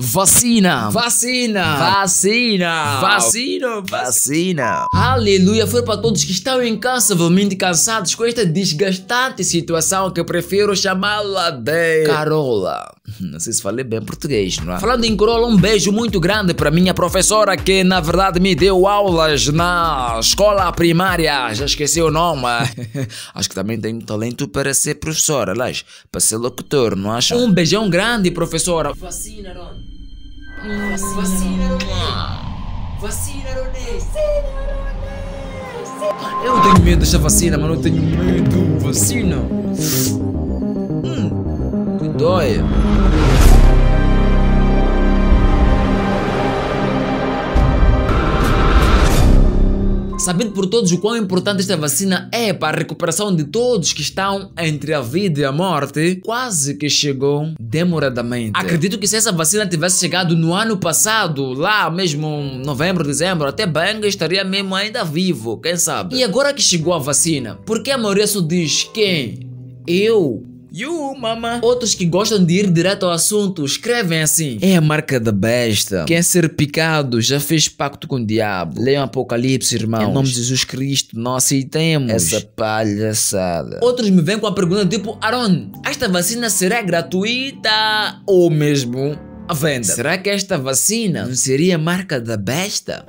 Vacina! Vacina! Vacina! Vacina! Vacina! Aleluia! Foi para todos que estão incansavelmente cansados com esta desgastante situação que eu prefiro chamá-la de Carola. Não sei se falei bem português, não é? Falando em Carola, um beijo muito grande para minha professora que na verdade me deu aulas na escola primária. Já esqueci o nome. Acho que também tenho talento para ser professor, aliás, para ser locutor, não acha? Um beijão grande, professora. Vacina, Ron. Vacina, Ron. Vacina, Ronês. Eu tenho medo desta vacina, mas não tenho medo. Vacina. Hum, que dói. Sabendo por todos o quão importante esta vacina é para a recuperação de todos que estão entre a vida e a morte, quase que chegou demoradamente. Acredito que se essa vacina tivesse chegado no ano passado, lá mesmo novembro, dezembro, até Banga estaria mesmo ainda vivo, quem sabe? E agora que chegou a vacina, por que a maioria só diz quem? Eu You, mama. Outros que gostam de ir direto ao assunto escrevem assim: É a marca da besta. Quem ser picado já fez pacto com o diabo. Leiam Apocalipse, irmãos. Em nome de Jesus Cristo, não aceitemos essa palhaçada. Outros me vêm com a pergunta tipo: Aaron, esta vacina será gratuita ou mesmo à venda? Será que esta vacina não seria marca da besta?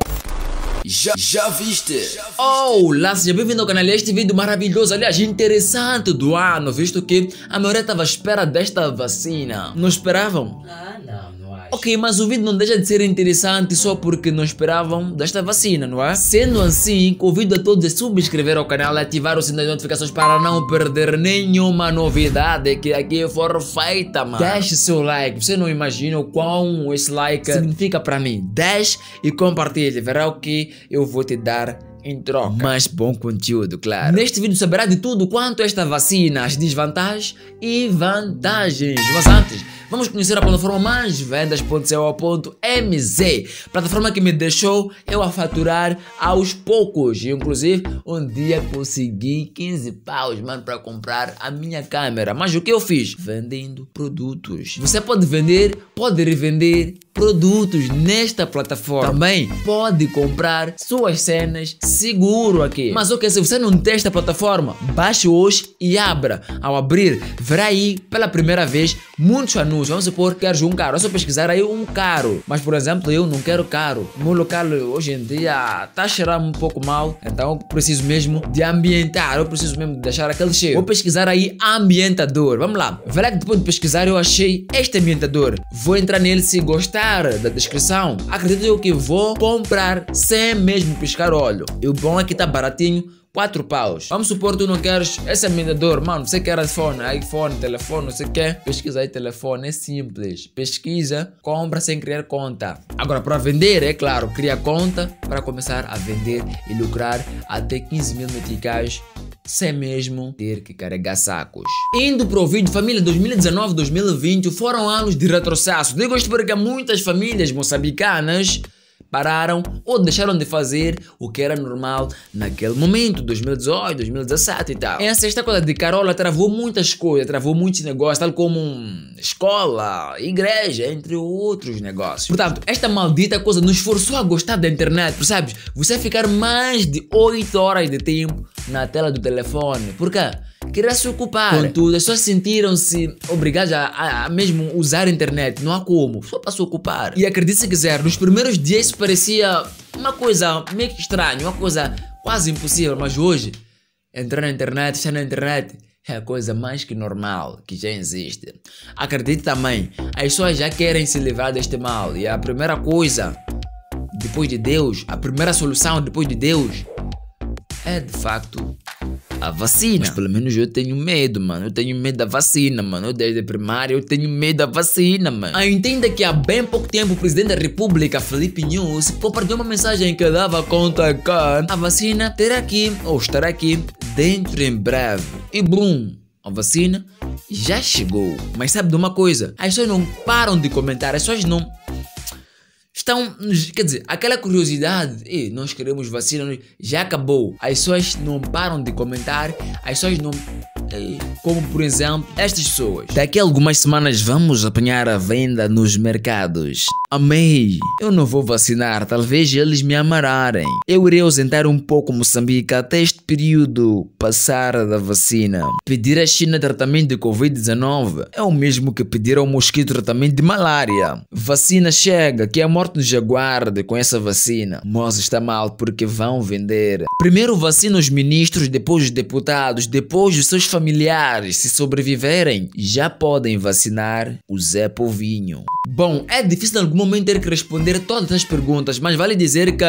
Já, já viste? Oh, lá seja bem-vindo ao canal. Este vídeo maravilhoso, aliás, interessante do ano, visto que a maioria estava à espera desta vacina. Não esperavam? Ah, não. Ok, mas o vídeo não deixa de ser interessante só porque não esperavam desta vacina, não é? Sendo assim, convido a todos a subscrever ao canal e ativar o sininho de notificações para não perder nenhuma novidade que aqui for feita, mano. Deixe seu like, você não imagina o quão esse like significa para mim. Deixe e compartilhe, verá o que eu vou te dar em troca. Mais bom conteúdo, claro. Neste vídeo saberá de tudo quanto esta vacina, as desvantagens e vantagens. Mas antes, vamos conhecer a plataforma mais vendas.co.mz, plataforma que me deixou eu a faturar aos poucos. Inclusive, um dia consegui 15 paus, mano, para comprar a minha câmera. Mas o que eu fiz? Vendendo produtos. Você pode vender, pode revender produtos nesta plataforma. Também pode comprar suas cenas seguro aqui. Mas ok, se você não testa a plataforma, baixe hoje e abra. Ao abrir, verá aí pela primeira vez muitos anúncios. Vamos supor que queres um carro, é só pesquisar aí um carro. Mas por exemplo, eu não quero carro. O meu local hoje em dia está a cheirar um pouco mal, então preciso mesmo de ambientar. Eu preciso mesmo de deixar aquele cheiro. Vou pesquisar aí ambientador. Vamos lá. Verá que depois de pesquisar eu achei este ambientador. Vou entrar nele se gostar da descrição. Acredito eu que vou comprar sem mesmo piscar olho. E o bom é que tá baratinho, 4 paus. Vamos supor tu não queres esse ambientador, mano, você quer iPhone, iPhone, telefone, você quer, pesquisa aí telefone, é simples. Pesquisa, compra sem criar conta. Agora, para vender, é claro, cria conta para começar a vender e lucrar até 15 mil meticais sem mesmo ter que carregar sacos. Indo para o vídeo, família 2019-2020 foram anos de retrocesso. Digo isto porque muitas famílias moçambicanas pararam ou deixaram de fazer o que era normal naquele momento, 2018, 2017 e tal. Essa esta coisa de Carola travou muitas coisas, travou muitos negócios, tal como escola, igreja, entre outros negócios. Portanto, esta maldita coisa nos forçou a gostar da internet, percebes? Você ficar mais de 8 horas de tempo na tela do telefone. Por quê? Queria se ocupar. Contudo, as pessoas sentiram-se obrigadas a, a, a, mesmo usar a internet. Não há como, só para se ocupar. E acredite se quiser, nos primeiros dias isso parecia uma coisa meio que estranha, uma coisa quase impossível. Mas hoje, entrar na internet, estar na internet é a coisa mais que normal que já existe. Acredite também, as pessoas já querem se livrar deste mal. E a primeira coisa, depois de Deus, a primeira solução depois de Deus, é de facto a vacina. Mas pelo menos eu tenho medo, mano. Eu tenho medo da vacina, mano. Eu desde primária eu tenho medo da vacina, mano. Ah, entenda que há bem pouco tempo o presidente da república, Felipe News, compartilhou uma mensagem que dava conta que a vacina terá aqui, ou estará aqui, dentro em breve. E bum, a vacina já chegou. Mas sabe de uma coisa? As pessoas não param de comentar, as pessoas não estão, quer dizer, aquela curiosidade, e nós queremos vacina, já acabou. As pessoas não param de comentar, as pessoas não Como por exemplo, estas pessoas. Daqui a algumas semanas vamos apanhar a venda nos mercados. Amei! Eu não vou vacinar, talvez eles me amararem. Eu irei ausentar um pouco Moçambique até este período passar da vacina. Pedir à China tratamento de Covid-19 é o mesmo que pedir ao mosquito tratamento de malária. Vacina chega, que a morte nos aguarde com essa vacina. Moça está mal porque vão vender. Primeiro vacina os ministros, depois os deputados, depois os seus familiares. Se sobreviverem, já podem vacinar o Zé Povinho. Bom, é difícil em algum momento ter que responder todas as perguntas, mas vale dizer que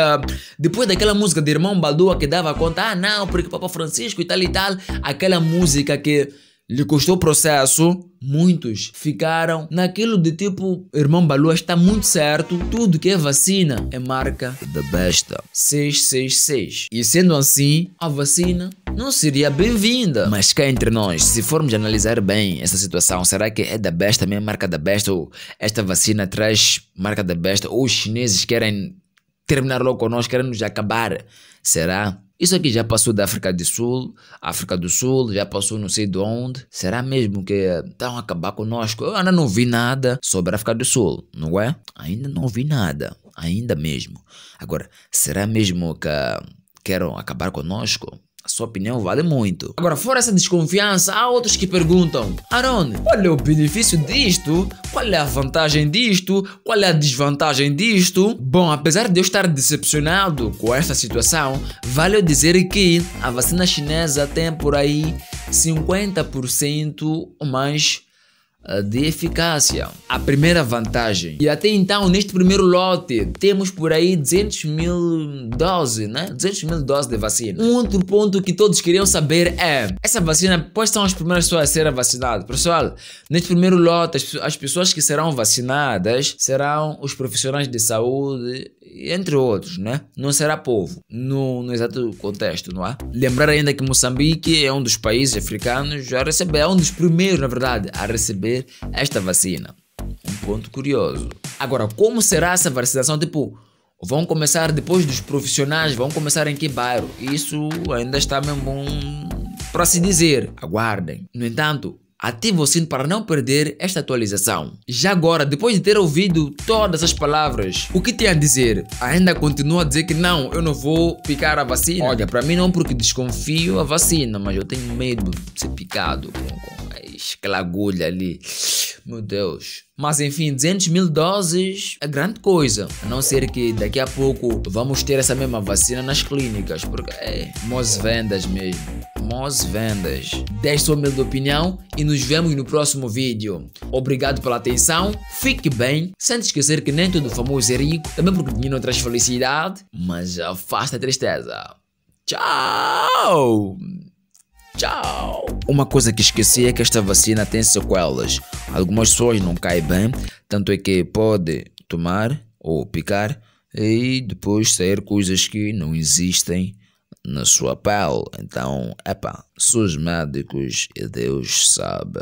depois daquela música de Irmão Badua que dava conta, ah não, porque Papa Francisco e tal e tal, aquela música que lhe custou processo, muitos ficaram naquilo de tipo, irmão Balua está muito certo, tudo que é vacina é marca da besta. 666. E sendo assim, a vacina não seria bem-vinda. Mas cá entre nós, se formos analisar bem essa situação, será que é da besta mesmo, marca da besta, ou esta vacina traz marca da besta, ou os chineses querem terminar logo conosco, querem nos acabar? Será? Isso aqui já passou da África do Sul, África do Sul, já passou não sei de onde. Será mesmo que estão a acabar conosco? Eu ainda não vi nada sobre a África do Sul, não é? Ainda não vi nada, ainda mesmo. Agora, será mesmo que querem acabar conosco? A sua opinião vale muito. Agora, fora essa desconfiança, há outros que perguntam: Aaron, qual é o benefício disto? Qual é a vantagem disto? Qual é a desvantagem disto? Bom, apesar de eu estar decepcionado com esta situação, vale dizer que a vacina chinesa tem por aí 50% mais de eficácia. A primeira vantagem. E até então, neste primeiro lote, temos por aí 200 mil doses, né? 200 mil doses de vacina. Um outro ponto que todos queriam saber é: essa vacina, quais são as primeiras pessoas a serem vacinadas? Pessoal, neste primeiro lote, as, as pessoas que serão vacinadas serão os profissionais de saúde entre outros, né? Não será povo, no, no exato contexto, não é? Lembrar ainda que Moçambique é um dos países africanos a receber, é um dos primeiros, na verdade, a receber esta vacina. Um ponto curioso. Agora, como será essa vacinação? Tipo, vão começar depois dos profissionais, vão começar em que bairro? Isso ainda está mesmo um, para se dizer. Aguardem. No entanto, Ative o sino para não perder esta atualização. Já agora, depois de ter ouvido todas as palavras, o que tem a dizer? Ainda continua a dizer que não, eu não vou picar a vacina? Olha, para mim não porque desconfio a vacina, mas eu tenho medo de ser picado com, com aquela agulha ali. Meu Deus. Mas enfim, 200 mil doses é grande coisa. A não ser que daqui a pouco vamos ter essa mesma vacina nas clínicas. Porque é mós vendas mesmo. Mós vendas. Deixe sua humilde opinião e nos vemos no próximo vídeo. Obrigado pela atenção. Fique bem. Sem esquecer que nem todo famoso é rico. Também porque dinheiro não traz felicidade. Mas afasta a tristeza. Tchau! Tchau! Uma coisa que esqueci é que esta vacina tem sequelas. Algumas pessoas não caem bem, tanto é que pode tomar ou picar e depois sair coisas que não existem na sua pele. Então, epá, sou os médicos e Deus sabe.